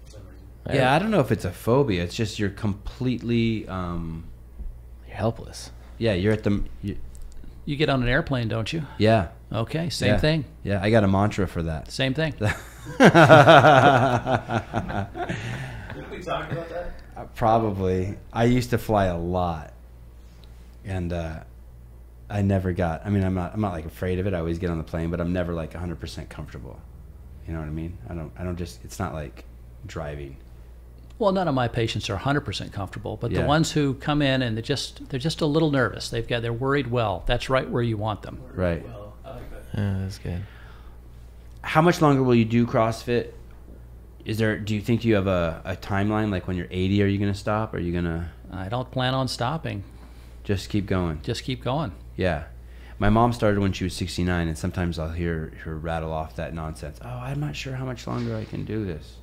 for some reason. Yeah, I don't know if it's a phobia. It's just you're completely, um, You're helpless. yeah, you're at the, you, you get on an airplane, don't you? yeah, Okay, same yeah. thing. Yeah, I got a mantra for that. Same thing. [laughs] Didn't we talk about that? Uh, Probably. I used to fly a lot, and uh, I never got. I mean, I'm not. I'm not like afraid of it. I always get on the plane, but I'm never like 100 percent comfortable. You know what I mean? I don't. I don't just. It's not like driving. Well, none of my patients are 100% comfortable, but Yeah. the ones who come in and they're just they're just a little nervous. They've got they're worried. Well, that's right where you want them. Right. Well, I like that. Yeah, that's good. How much longer will you do CrossFit? Is there? Do you think you have a, a timeline? Like when you're 80, are you going to stop? Are you going to I don't plan on stopping. just keep going? Just keep going. Yeah. My mom started when she was 69, and sometimes I'll hear her rattle off that nonsense. Oh, I'm not sure how much longer I can do this.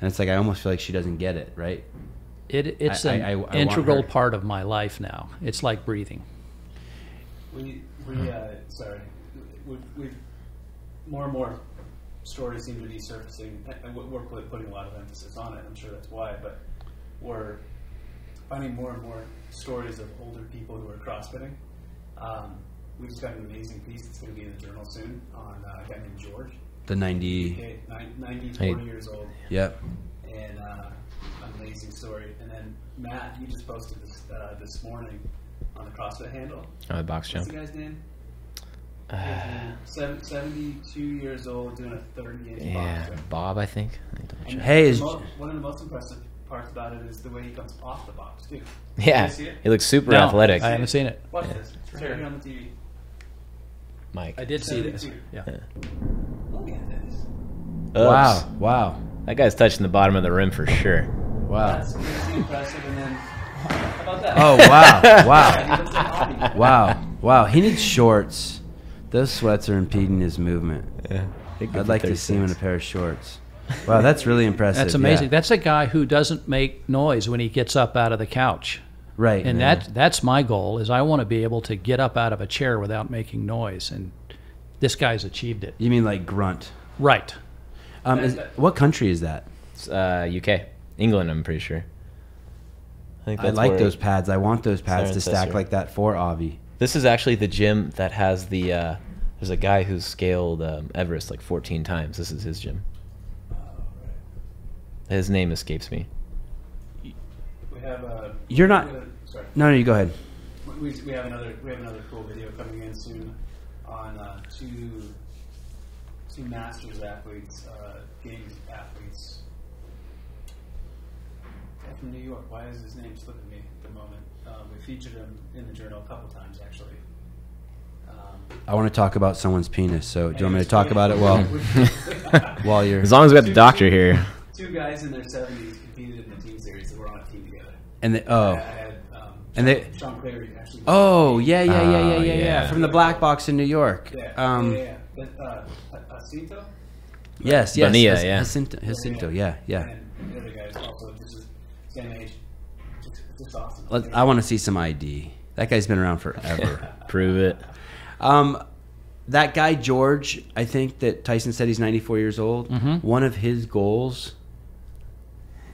And it's like I almost feel like she doesn't get it, right? It, it's I- an I- I want integral part of my life now. It's like breathing. We, we, uh, sorry, we've, we've, more and more stories seem to be surfacing, and- and we're putting a lot of emphasis on it, I'm sure that's why, but we're finding more and more stories of older people who are CrossFitting. Um, we just got an amazing piece that's going to be in the journal soon on uh, a guy named George. The 90. Okay, nine- 90, Hey. 40 years old, Yep. and uh, amazing story. And then Matt, you just posted this uh, this morning on the CrossFit handle. Oh, the box What's jump. the guy's name? Uh, 72 years old doing a 30 inch yeah, box jump. Bob, I think. Let me double And check. Hey, is- mo- one of the most impressive parts about it is the way he comes off the box, too. [laughs] Yeah, you see it? he looks super No, athletic. I haven't seen it. Watch Yeah. this. It's right here on the TV. Mike. I did see this. Yeah. Yeah. Look at this. Oops. Wow. Wow. That guy's touching the bottom of the rim for sure. Wow. That's crazy impressive. And then, how about that? Oh, wow. Yeah, [laughs] Wow. he looks like Bobby. Wow. Wow. He needs shorts. Those sweats are impeding his movement. Yeah. I'd like to see him in a pair of shorts. Wow, that's really impressive. That's amazing. yeah. That's a guy who doesn't make noise when he gets up out of the couch. Right. and yeah. that that's my goal is I want to be able to get up out of a chair without making noise, and this guy's achieved it. You mean like grunt? Right. Um, is, what country is that? It's, uh, UK, England. I'm pretty sure. I think I like those pads. I want those pads to stack Sisser. like that for Avi. This is actually the gym that has the. Uh, there's a guy who's scaled um, Everest like 14 times. This is his gym. His name escapes me. We have a. You're not- we have- Sorry. No, no, you go ahead. We, we have another we have another cool video coming in soon on uh, two two masters athletes, uh, games athletes. From New York. Why is his name slipping me at the moment? Um, we featured him in the journal a couple times actually. Um, I want to talk about someone's penis. So, do you want me to talk about it while [laughs] while you're? As long as we got the doctor here. Two guys in their seventies competed in the team series that were on a team together. And they, oh, I had um, And they- Sean Clary actually. oh, yeah, yeah, yeah, yeah, Oh, yeah, yeah, yeah. from the black box in New York. Yeah, Um, yeah, yeah. But, uh, Jacinto? yes, yes, Bonilla, Jac- yeah. Jacinto, Jacinto, yeah, yeah. And the other guy is also just same age. Just, just awesome. Let, I want to see some ID. That guy's been around forever. [laughs] Prove it. Um, that guy George, I think that Tyson said he's 94 years old. Mhm. One of his goals.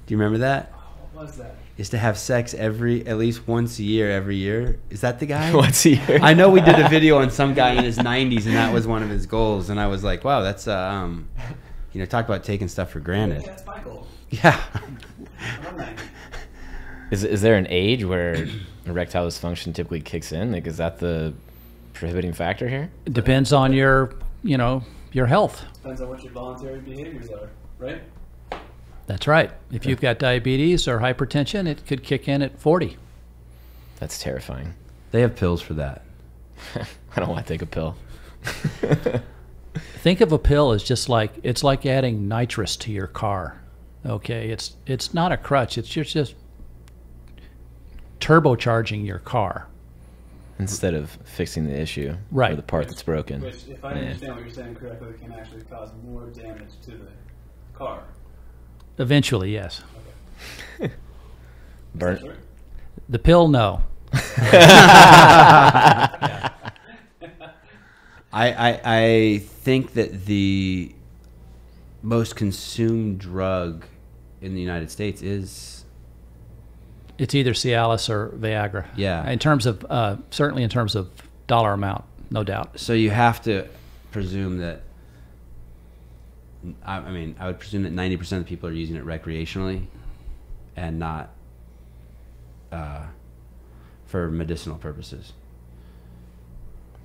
Do you remember that? What was that? Is to have sex every at least once a year every year. Is that the guy? What's he? here? I know we did a video on some guy in his 90s, and that was one of his goals. And I was like, wow, that's uh, um, you know, talk about taking stuff for Yeah, granted. that's my goal. Yeah. [laughs] Is is there an age where erectile dysfunction typically kicks in? Like, is that the prohibiting factor here? It depends on your, you know, your health. Depends on what your voluntary behaviors are, right? That's right. If you've got diabetes or hypertension, it could kick in at 40. That's terrifying. They have pills for that. [laughs] I don't want to take a pill. [laughs] Think of a pill as just like it's like adding nitrous to your car. Okay, it's it's not a crutch. It's just just turbocharging your car. Instead of fixing the issue, or Right. the part that's broken. Which, if I Yeah. understand what you're saying correctly, can actually cause more damage to the car. Eventually, yes. [laughs] Burn. Is that right? The pill, no. [laughs] I, I I think that the most consumed drug in the United States is It's either Cialis or Viagra. Yeah. In terms of uh, certainly in terms of dollar amount, no doubt. so you have to presume that I, I mean I would presume that ninety percent of people are using it recreationally and not uh, for medicinal purposes.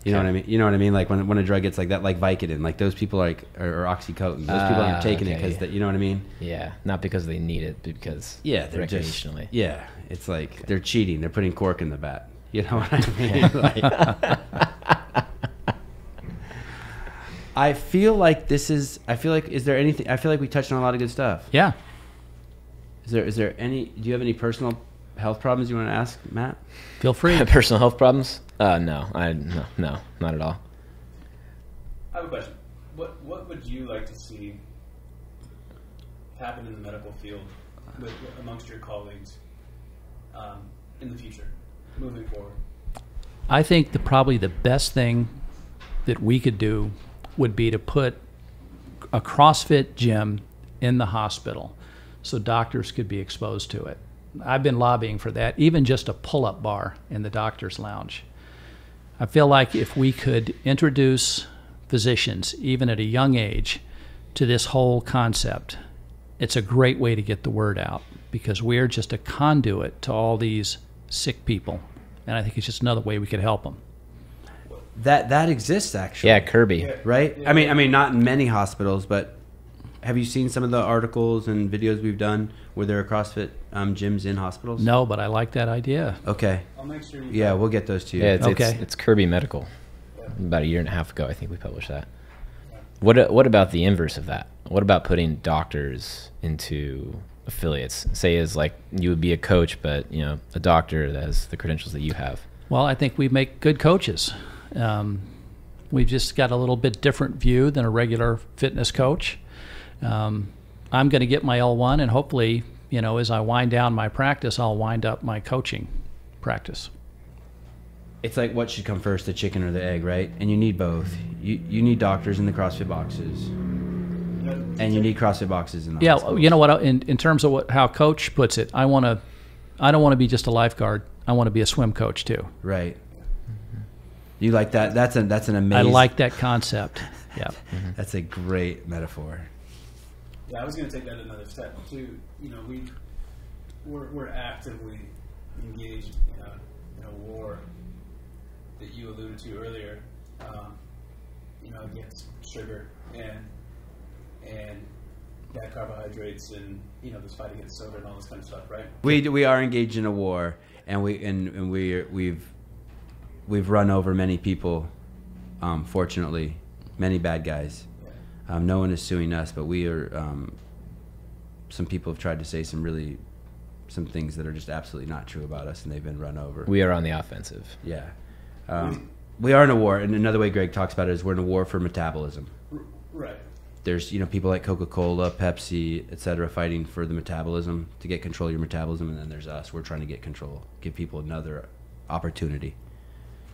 You know Okay. what I mean? You know what I mean? Like when when a drug gets like that, like Vicodin, like those people are like or, or OxyContin, those people Ah, aren't taking it because that. You know what I mean? Yeah, not because they need it, but because Yeah, they're just recreationally. yeah. It's like they're cheating. They're putting cork in the bat. You know what I [laughs] mean? [laughs] like, [laughs] I feel like this is. I feel like is there anything? I feel like we touched on a lot of good stuff. Yeah. Is there is there any? Do you have any personal health problems you want to ask, Matt? Feel free. [laughs] Personal health problems? Uh, no, I no, no, not at all. I have a question. What What would you like to see happen in the medical field with, amongst your colleagues um, in the future, moving forward? I think the probably the best thing that we could do would be to put a CrossFit gym in the hospital so doctors could be exposed to it. I've been lobbying for that, even just a pull-up bar in the doctor's lounge. I feel like if we could introduce physicians, even at a young age, to this whole concept, it's a great way to get the word out because we're just a conduit to all these sick people. And I think it's just another way we could help them. That that exists actually. Yeah, Kirby. Yeah. Right. Yeah. I mean, I mean, not in many hospitals, but have you seen some of the articles and videos we've done where there are CrossFit um, gyms in hospitals? No, but I like that idea. Okay. I'll make sure you. Yeah, we'll get those to you. Yeah, it's, Okay. it's, it's Kirby Medical. About a year and a half ago, I think we published that. What what about the inverse of that? What about putting doctors into affiliates? Say as like you would be a coach, but you know a doctor that has the credentials that you have. Well, I think we make good coaches. Um, we've just got a little bit different view than a regular fitness coach. Um, I'm going to get my L1, and hopefully, you know, as I wind down my practice, I'll wind up my coaching practice. It's like what should come first, the chicken or the egg, right? And you need both. You you need doctors in the CrossFit boxes, and you need CrossFit boxes in the Yeah, hospitals. you know what? In in terms of what how coach puts it, I want to. I don't want to be just a lifeguard. I want to be a swim coach too. right. You like that? That's a that's an amazing. I like that concept. Yeah. [laughs] That's a great metaphor. Yeah, I was going to take that another step too. You know, we we're, we're actively engaged in a in a war that you alluded to earlier. Um, you know, against sugar and and bad carbohydrates and you know this fight against soda and all this kind of stuff, right? We we are engaged in a war, and we and, and we we've we've run over many people. Um, fortunately, many bad guys. Um, no one is suing us, but we are. Um, some people have tried to say some really, some things that are just absolutely not true about us, and they've been run over. We are on the offensive. yeah, um, we are in a war, and another way Greg talks about it is we're in a war for metabolism. Right. There's you know people like Coca Cola, Pepsi, et cetera, fighting for the metabolism to get control of your metabolism, and then there's us. We're trying to get control, give people another opportunity.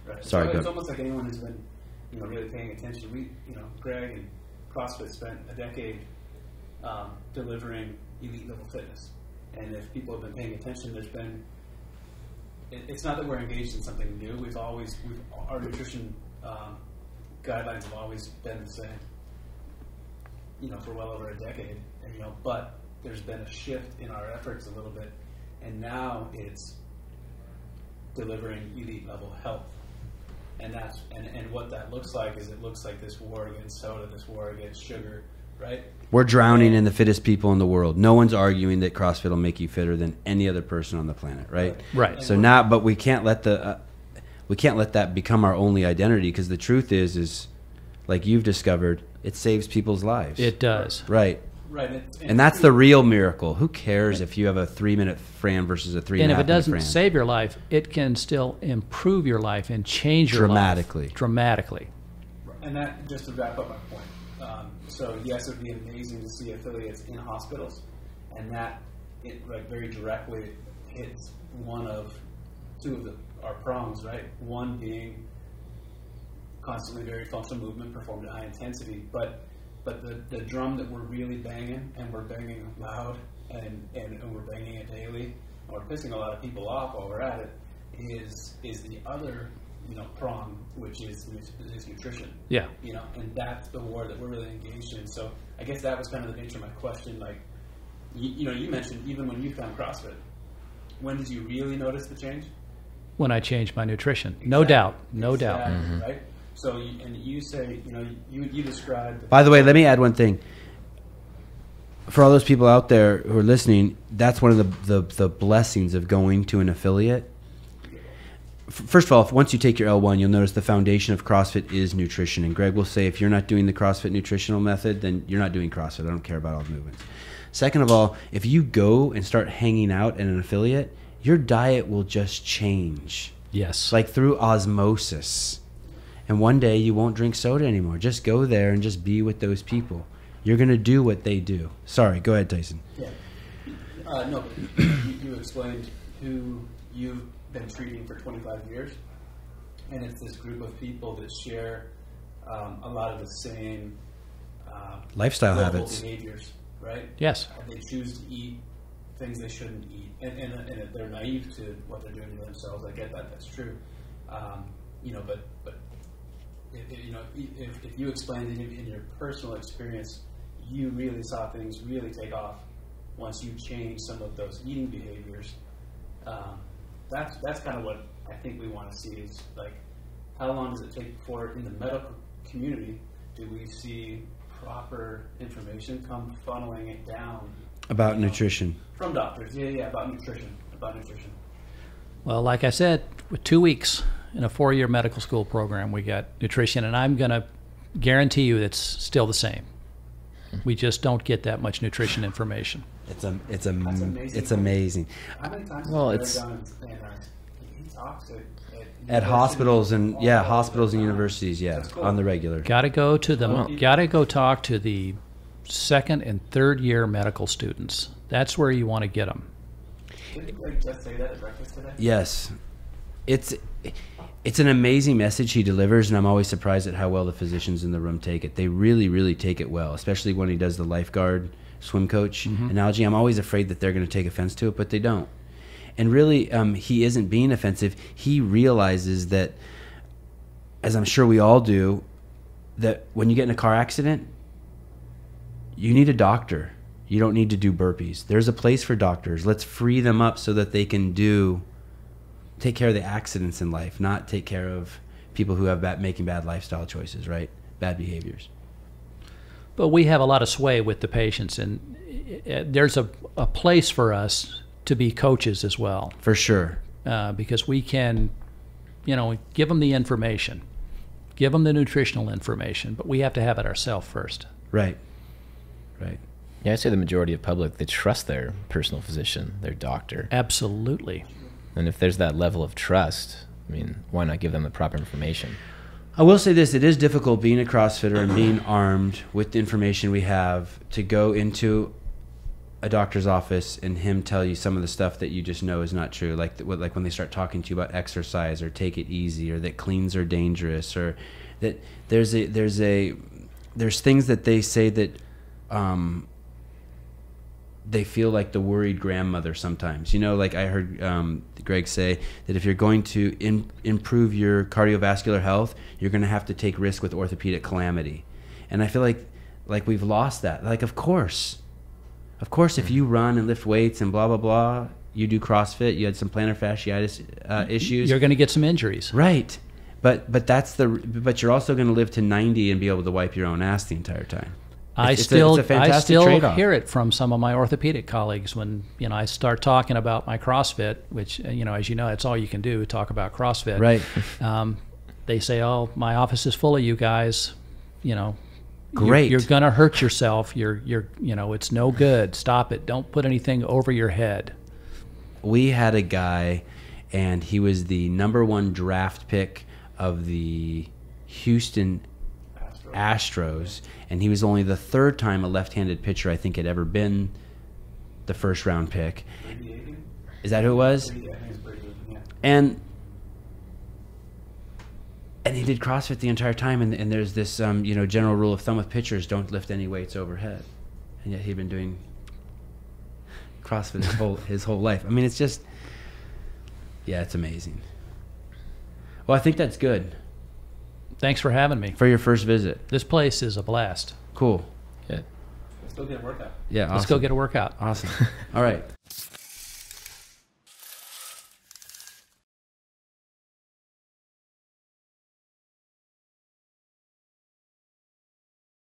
Right. Sorry, So it's almost like anyone who's been, you know, really paying attention. We, you know, Greg and CrossFit spent a decade um, delivering elite level fitness, and if people have been paying attention, there's been. It, it's not that we're engaged in something new. We've always, we've, our nutrition um, guidelines have always been the same. You know, for well over a decade, and you know, but there's been a shift in our efforts a little bit, and now it's delivering elite level health. And that's and, and what that looks like is it looks like this war against soda, this war against sugar, right? We're drowning in the fittest people in the world. No one's arguing that CrossFit will make you fitter than any other person on the planet, right? Right. So now, but we can't let the uh, we can't let that become our only identity because the truth is, is like you've discovered, it saves people's lives. It does. right, Right. It's, and that's the real miracle. Who cares if you have a three minute Fran versus a three And if it doesn't Fran? save your life, it can still improve your life and change your Dramatically. life dramatically. and that just to wrap up my point. Um, so yes, it would be amazing to see affiliates in hospitals, and that it like very directly hits one of two of the, our prongs, right? One being constantly very functional movement performed at high intensity, but but the, the drum that we're really banging and we're banging loud and, and, and we're banging it daily and we're pissing a lot of people off while we're at it is is the other you know prong which is is nutrition Yeah. you know, and that's the war that we're really engaged in. So I guess that was kind of the nature of my question. Like, you, you know, you mentioned even when you found CrossFit, when did you really notice the change? When I changed my nutrition, no doubt, no doubt. Exactly, mm-hmm. Right. So, you, and you say, you know, you you described. By the way, let me add one thing. For all those people out there who are listening, that's one of the, the, the blessings of going to an affiliate. First of all, if once you take your L1, you'll notice the foundation of CrossFit is nutrition. And Greg will say if you're not doing the CrossFit nutritional method, then you're not doing CrossFit. I don't care about all the movements. Second of all, if you go and start hanging out at an affiliate, your diet will just change Yes. like through osmosis. And one day you won't drink soda anymore. Just go there and just be with those people. You're going to do what they do. Sorry, go ahead, Tyson. Yeah. Uh, no, but [clears throat] you, explained who you've been treating for 25 years, and it's this group of people that share um, a lot of the same uh, Lifestyle habits. behaviors, right? yes. And they choose to eat things they shouldn't eat, and, and, and they're naive to what they're doing to themselves. I get that; that's true. Um, you know, but but if, if, you know, if, if you explained in, in your personal experience, you really saw things really take off once you changed some of those eating behaviors. Um, that's that's kind of what I think we want to see is like, how long does it take before in the medical community do we see proper information come funneling it down About you know, nutrition. from doctors? Yeah, yeah, about nutrition, about nutrition. Well, like I said, with two weeks in a four-year medical school program, we got nutrition, and I'm going to guarantee you it's still the same. We just don't get that much nutrition information. It's a, it's a, That's amazing. it's amazing. How many times? Well, has it's- Greg gone and, and, he talks at, at, At universities hospitals and yeah, hospitals and universities, yeah, cool. on the regular. Got to go to the. Well- Got to go talk to the second and third year medical students. That's where you want to get them. Didn't Greg just say that at breakfast today? Yes. It's it's an amazing message he delivers, and I'm always surprised at how well the physicians in the room take it. They really, really take it well, especially when he does the lifeguard swim coach analogy. I'm always afraid that they're going to take offense to it, but they don't. And really, um, he isn't being offensive. He realizes that, as I'm sure we all do, that when you get in a car accident, you need a doctor. You don't need to do burpees. There's a place for doctors. Let's free them up so that they can do take care of the accidents in life, not take care of people who have bad, making bad lifestyle choices, right? Bad behaviors. But we have a lot of sway with the patients, and uh, there's a, a place for us to be coaches as well, For sure. uh, because we can, you know, give them the information, give them the nutritional information, but we have to have it ourselves first. Right. Right. Yeah, I'd say the majority of public they trust their personal physician, their doctor, Absolutely. And if there's that level of trust, I mean, why not give them the proper information? I will say this: it is difficult being a CrossFitter and being [clears throat] armed with the information we have to go into a doctor's office and him tell you some of the stuff that you just know is not true, like what, like when they start talking to you about exercise or take it easy or that cleans are dangerous or that there's a there's a there's things that they say that um, they feel like the worried grandmother sometimes. You know, like I heard um, Greg say that if you're going to in, improve your cardiovascular health, you're going to have to take risk with orthopedic calamity. And I feel like like we've lost that. Like, of course, of course, if you run and lift weights and blah blah blah, you do CrossFit, you had some plantar fasciitis uh, issues, You're going to get some injuries. right? But but that's the but you're also going to live to 90 and be able to wipe your own ass the entire time. I It's- still, it's I still trade-off. hear it from some of my orthopedic colleagues when you know I start talking about my CrossFit, which uh, you know, as you know, it's all you can do talk about CrossFit. Right. [laughs] Um, they say, "Oh, my office is full of you guys." You know, Great. You're gonna hurt yourself. You're, you're, you know, it's no good. Stop it. Don't put anything over your head. we had a guy, and he was the number one draft pick of the Houston Astros, and he was only the third time a left-handed pitcher I think had ever been the first round pick. Is that who it was? And and he did CrossFit the entire time, and, and there's this um, you know general rule of thumb with pitchers: don't lift any weights overhead. And yet he'd been doing CrossFit his whole [laughs] his whole life. I mean, it's just yeah, it's amazing. Well, I think that's good Thanks for having me. for your first visit. This place is a blast. Cool. Yeah. Let's go get a workout. Yeah. Let's go get a workout. Awesome. [laughs] All right.